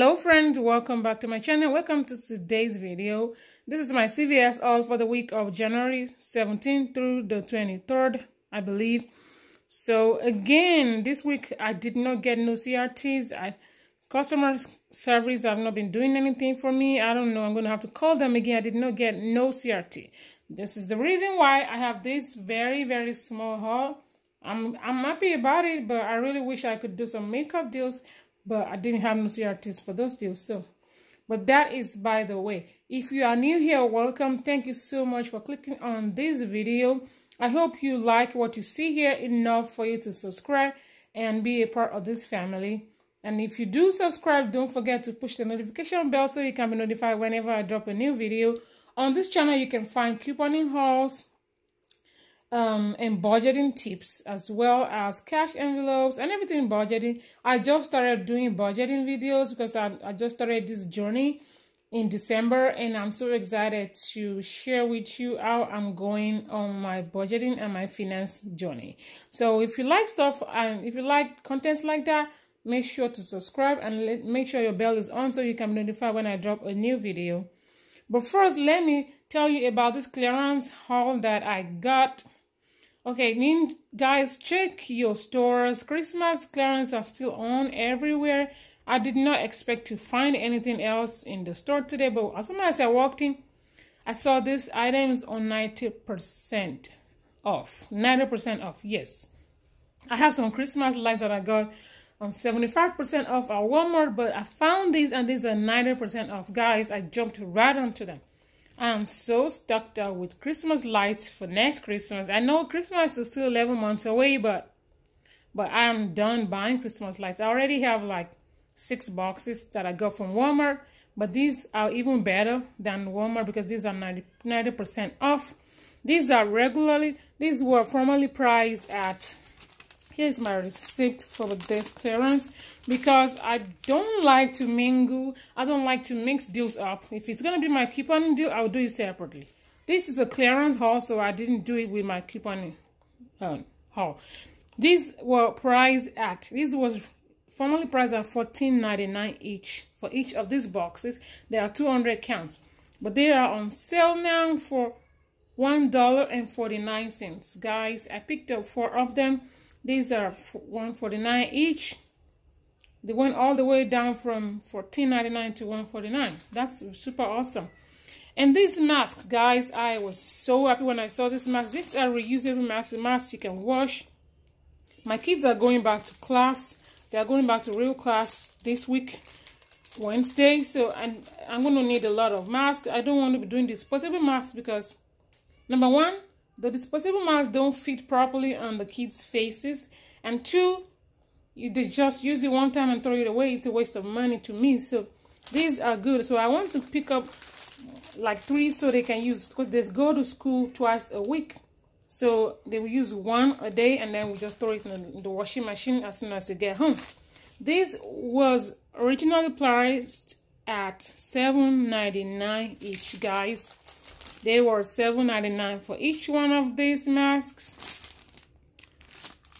hello friends. Welcome back to my channel. Welcome to today's video. This is my cvs all for the week of january 17th through the 23rd i believe. So again this week i did not get no crts i customer service have not been doing anything for me. I don't know. I'm gonna have to call them again. I did not get no crt this is the reason why i have this very very small haul. I'm i'm happy about it but i really wish i could do some makeup deals but I didn't have no CRTs for those deals. So, but that is by the way. If you are new here, welcome. Thank you so much for clicking on this video. I hope you like what you see here enough for you to subscribe and be a part of this family. And if you do subscribe, don't forget to push the notification bell so you can be notified whenever I drop a new video. On this channel, you can find couponing hauls, um, and budgeting tips as well as cash envelopes and everything budgeting. I just started doing budgeting videos because I, I just started this journey in December and I'm so excited to share with you how I'm going on my budgeting and my finance journey. So if you like stuff and if you like contents like that, make sure to subscribe and let, make sure your bell is on so you can be notified when I drop a new video. But first, let me tell you about this clearance haul that I got Okay, guys, check your stores. Christmas clearance are still on everywhere. I did not expect to find anything else in the store today, but as soon as I walked in, I saw these items on 90% off. 90% off, yes. I have some Christmas lights that I got on 75% off at Walmart, but I found these and these are 90% off. Guys, I jumped right onto them. I'm so stuck up with Christmas lights for next Christmas. I know Christmas is still 11 months away, but but I'm done buying Christmas lights. I already have like six boxes that I got from Walmart, but these are even better than Walmart because these are 90 percent off. These are regularly, these were formerly priced at here's my receipt for this clearance because I don't like to mingle. I don't like to mix deals up. If it's going to be my coupon deal, I'll do it separately. This is a clearance haul, so I didn't do it with my coupon um, haul. These were priced at, this was formerly priced at $14.99 each for each of these boxes. There are 200 counts, but they are on sale now for $1.49. Guys, I picked up four of them these are 149 each. They went all the way down from 14.99 to 149. That's super awesome. And this mask, guys, I was so happy when I saw this mask. These are reusable masks, masks you can wash. My kids are going back to class. They are going back to real class this week, Wednesday. So and I'm going to need a lot of masks. I don't want to be doing disposable masks because, number one, the disposable masks don't fit properly on the kids' faces. And two, you just use it one time and throw it away. It's a waste of money to me. So these are good. So I want to pick up like three so they can use because they go to school twice a week. So they will use one a day and then we just throw it in the washing machine as soon as they get home. This was originally priced at $7.99 each, guys. They were $7.99 for each one of these masks.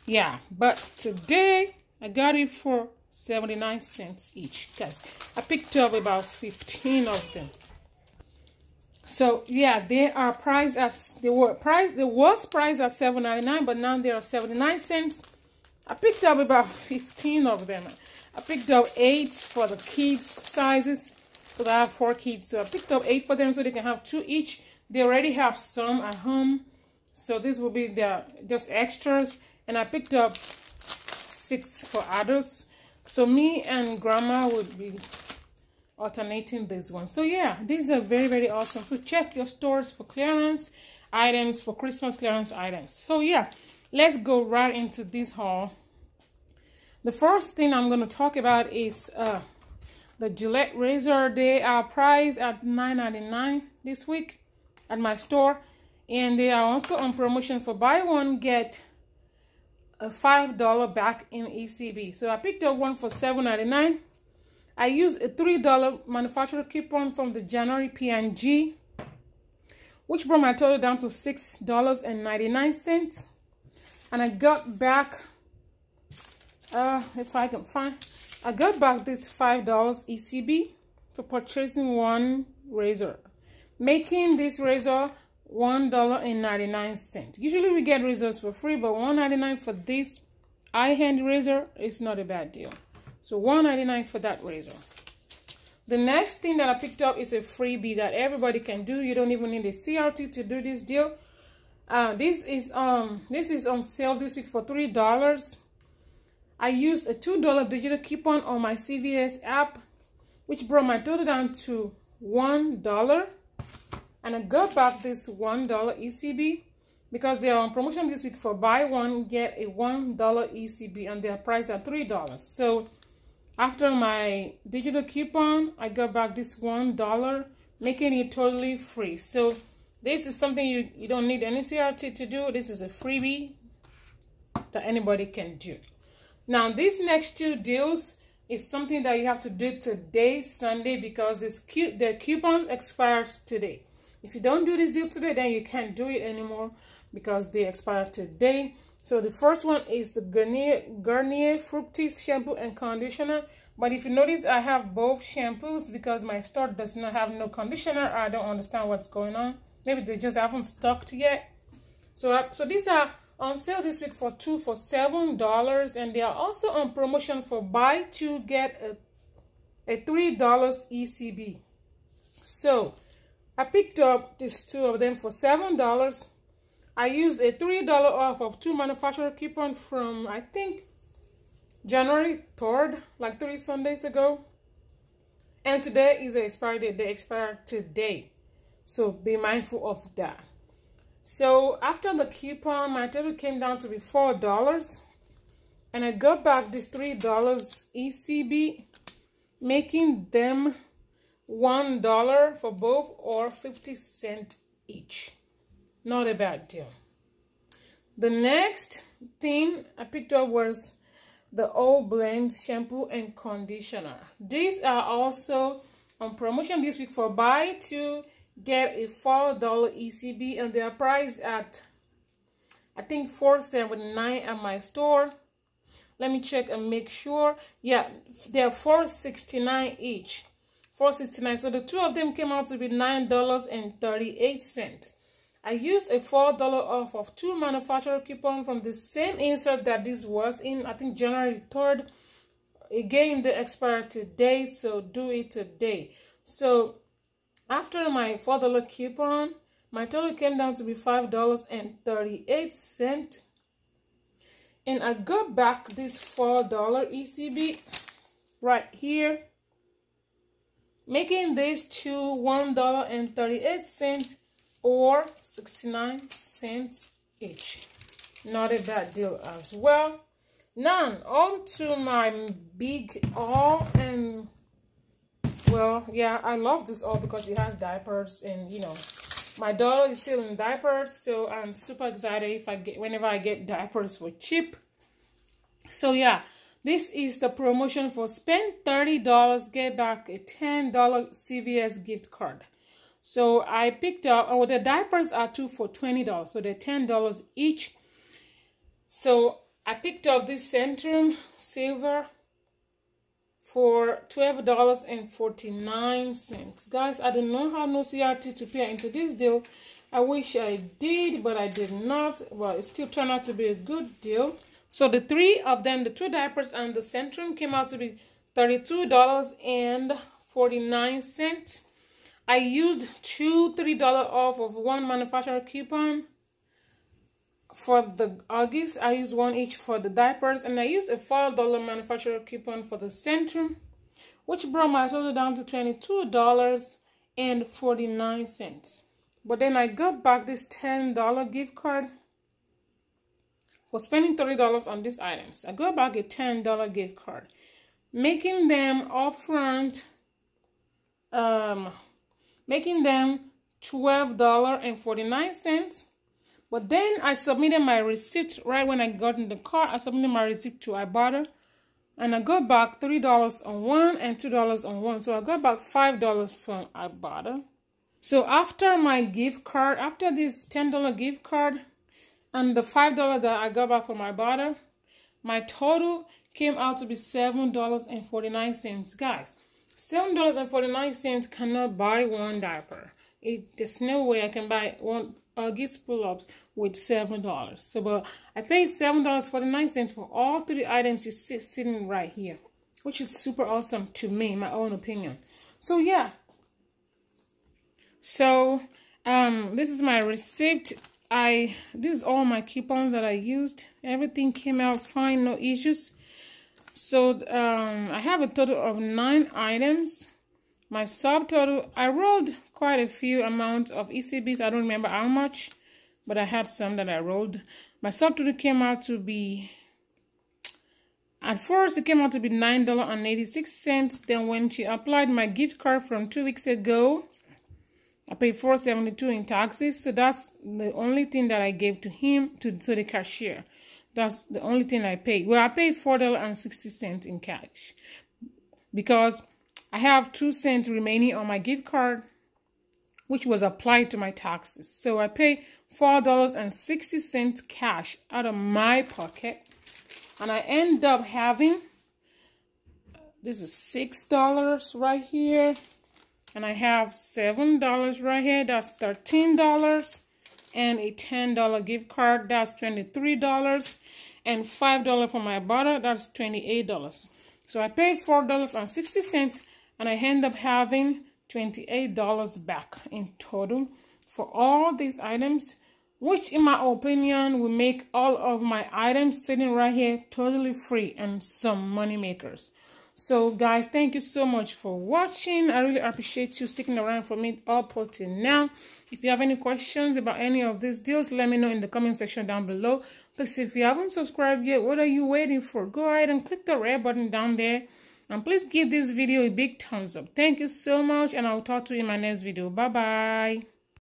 Yeah, but today I got it for 79 cents each. Guys, I picked up about 15 of them. So yeah, they are priced as they were priced. They was priced at 7.99, but now they are 79 cents. I picked up about 15 of them. I picked up eight for the kids sizes because I have four kids. So I picked up eight for them so they can have two each. They already have some at home. So this will be the just extras. And I picked up six for adults. So me and grandma would be alternating this one. So yeah, these are very, very awesome. So check your stores for clearance items, for Christmas clearance items. So yeah, let's go right into this haul. The first thing I'm going to talk about is uh, the Gillette razor. They are priced at $9.99 this week at my store and they are also on promotion for buy one get a five dollar back in ECB. So I picked up one for seven ninety nine. I used a three dollar manufacturer coupon from the January P&G, which brought my total down to six dollars and ninety nine cents. And I got back, uh, if I can find, I got back this $5 ECB for purchasing one razor, making this razor $1.99. Usually we get razors for free, but $1.99 for this eye-hand razor is not a bad deal. So $1.99 for that razor. The next thing that I picked up is a freebie that everybody can do. You don't even need a CRT to do this deal. Uh, this is um this is on sale this week for three dollars. I used a two dollar digital coupon on my CVS app, which brought my total down to one dollar. And I got back this one dollar ECB because they are on promotion this week for buy one get a one dollar ECB and their price at three dollars. So after my digital coupon, I got back this $1, making it totally free. So this is something you, you don't need any CRT to do. This is a freebie that anybody can do. Now, these next two deals is something that you have to do today, Sunday, because this the coupons expire today. If you don't do this deal today, then you can't do it anymore because they expire today. So the first one is the Garnier, Garnier Fructis shampoo and conditioner. But if you notice, I have both shampoos because my store does not have no conditioner. I don't understand what's going on. Maybe they just haven't stocked yet. So, uh, so these are on sale this week for two for seven dollars, and they are also on promotion for buy two get a a three dollars ECB. So I picked up these two of them for seven dollars I used a $3 off of two manufacturer coupon from, I think, January 3rd, like three Sundays ago. And today is the expiry date. They expire today. So be mindful of that. So after the coupon, my total came down to be $4. And I got back this $3 ECB, making them $1 for both or 50 cent each. Not a bad deal. The next thing I picked up was the Whole Blend shampoo and conditioner. These are also on promotion this week for buy to get a $4 ECB and they are priced at I think 4.79 at my store. Let me check and make sure. Yeah, they're 4.69 each. 4.69. So the two of them came out to be $9.38. I used a $4 off of two manufacturer coupon from the same insert that this was in, I think January 3rd. Again, they expire today, so do it today. So after my $4 coupon, my total came down to be $5.38. And I got back this $4 ECB right here, making this to $1.38 or 69 cents each. Not a bad deal as well. Now, on to my big all and well, yeah, I love this all because it has diapers and you know, my daughter is still in diapers, so I'm super excited if I get whenever I get diapers for cheap. So yeah, this is the promotion for spend $30, get back a $10 CVS gift card. So I picked up, oh, the diapers are two for $20. So they're $10 each. So I picked up this Centrum Silver for $12.49. Guys, I did not have no CRT to pay into this deal. I wish I did, but I did not. Well, it still turned out to be a good deal. So the three of them, the two diapers and the Centrum came out to be $32.49. I used two $3 off of one manufacturer coupon for the Huggies. I used one each for the diapers. And I used a $5 manufacturer coupon for the Centrum, which brought my total down to $22.49. But then I got back this $10 gift card for spending $30 on these items. I got back a $10 gift card, making them upfront um making them $12.49. But then I submitted my receipt right when I got in the car. I submitted my receipt to Ibotta. And I got back $3 on one and $2 on one. So I got back $5 from Ibotta. So after my gift card, after this $10 gift card and the $5 that I got back from Ibotta, my total came out to be $7.49 guys $7.49 cannot buy one diaper it there's no way I can buy one Huggies pull-ups with seven dollars. So but I paid seven dollars 49 cents for all three items you see sitting right here which is super awesome to me my own opinion. So yeah. So um this is my receipt. I this is all my coupons that I used. Everything came out fine no issues. So um I have a total of nine items. My subtotal I rolled quite a few amount of ECBs I don't remember how much but I had some that I rolled. My subtotal came out to be at first it came out to be nine dollar and 86 cents. Then when she applied my gift card from two weeks ago I paid 472 in taxes. So that's the only thing that I gave to him to, to the cashier. That's the only thing I paid. Well I paid four dollar and 60 cents in cash because I have two cents remaining on my gift card, which was applied to my taxes. So I pay $4.60 cash out of my pocket. And I end up having, this is $6 right here. And I have $7 right here. That's $13. And a $10 gift card. That's $23. And $5 for my butter. That's $28. So I paid $4.60 and I end up having $28 back in total for all these items which in my opinion will make all of my items sitting right here totally free and some money makers. So guys thank you so much for watching. I really appreciate you sticking around for me up until now. If you have any questions about any of these deals let me know in the comment section down below. Please if you haven't subscribed yet what are you waiting for? Go ahead and click the red button down there and please give this video a big thumbs up. Thank you so much and I'll talk to you in my next video. Bye bye.